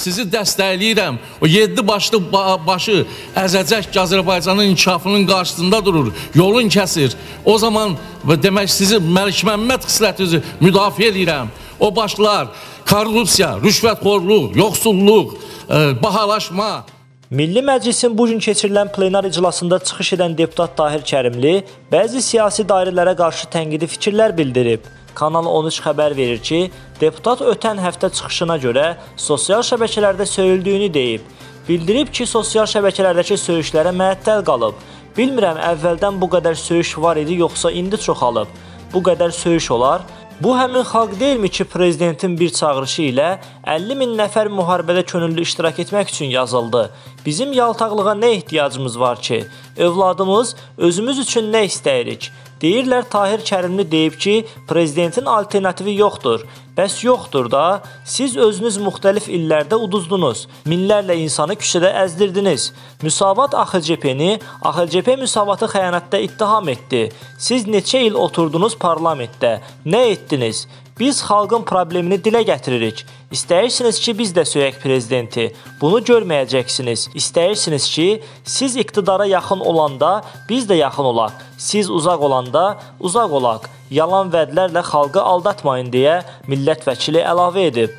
Sizi dəstəkləyirəm. O 7 başlı ba başı əzəcək ki, Azərbaycanın inkişafının qarşısında durur, yolun kəsir. O zaman demək sizi Məlik Məmməd xislətinizi müdafiə edirəm. O başlar korrupsiya, rüşvətxorluq, yoxsulluq, e, bahalaşma, Milli Məclisin bu gün keçirilən plenar iclasında çıxış edən deputat Tahir Kərimli bəzi siyasi dairələrə qarşı tənqidi fikirlər bildirib. Kanal 13 xəbər verir ki, deputat ötən həftə çıxışına görə sosial şəbəkələrdə söyüldüyünü deyib. Bildirib ki, sosial şəbəkələrdəki söyüşlərə məəttəl qalıb. Bilmirəm əvvəldən bu qədər söyüş var idi yoxsa indi çoxalıb. Bu qədər söyüş olar. Bu həmin xalq deyilmi ki, prezidentin bir çağırışı ilə 50 min nəfər müharibədə könüllü iştirak etmək üçün yazıldı. Bizim yaltaqlığa nə ehtiyacımız var ki? Övladımız özümüz üçün nə istəyirik? Deyirlər Tahir Kərimli deyib ki, prezidentin alternativi yoxdur. Bəs yoxdur da, siz özünüz müxtəlif illərdə uduzdunuz. Minlərlə insanı küçədə əzdirdiniz. Müsavat AXCP-ni, AXCP müsavatı xəyanətdə ittiham etdi. Siz neçə il oturdunuz parlamentdə? Nə etdiniz? Biz xalqın problemini dilə gətiririk. İstəyirsiniz ki, biz də söyək prezidenti. Bunu görməyəcəksiniz. İstəyirsiniz ki, siz iqtidara yaxın olanda biz də yaxın olaq. Siz uzaq olanda uzaq olaq. Yalan vədlərlə xalqı aldatmayın deyə millət vəkili əlavə edib.